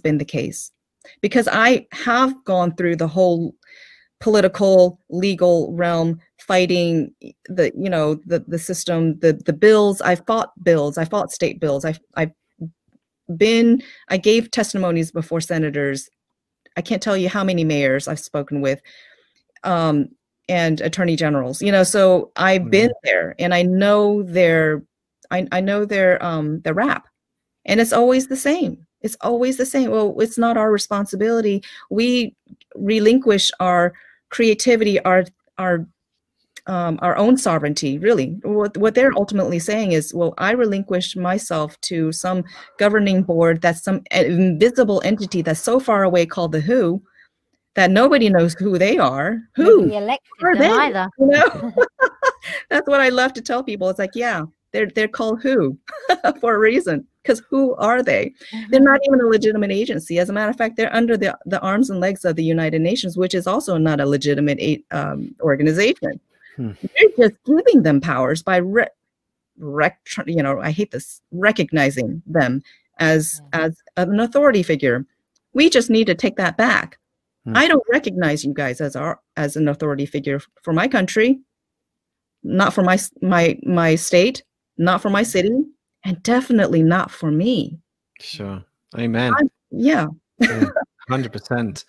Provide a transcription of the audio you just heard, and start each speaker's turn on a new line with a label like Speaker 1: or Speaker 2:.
Speaker 1: always been the case. Because I have gone through the whole political legal realm fighting the you know the the system the the bills. I fought bills. I fought state bills. I i've been i gave testimonies before senators. I can't tell you how many mayors i've spoken with um and attorney generals you know so i've mm-hmm. been there and i know their i, I know their um their rap. And it's always the same it's always the same well it's not our responsibility we relinquish our creativity, our our um, our own sovereignty. Really, what what they're ultimately saying is, well, I relinquish myself to some governing board that's some invisible entity that's so far away called the WHO that nobody knows who they are. Who
Speaker 2: are they? Either. You know?
Speaker 1: that's what I love to tell people. It's like, yeah, they're they're called WHO for a reason because who are they? Mm-hmm. They're not even a legitimate agency. As a matter of fact, they're under the, the arms and legs of the United Nations, which is also not a legitimate um, organization. Hmm. They're just giving them powers by re- rec- you know, I hate this, recognizing them as mm-hmm. as an authority figure. We just need to take that back. Hmm. I don't recognize you guys as our as an authority figure for my country, not for my my my state, not for my city, and definitely not for me.
Speaker 3: Sure. Amen.
Speaker 1: I, yeah.
Speaker 3: Hundred percent.